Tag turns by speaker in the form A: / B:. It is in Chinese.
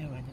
A: 要玩的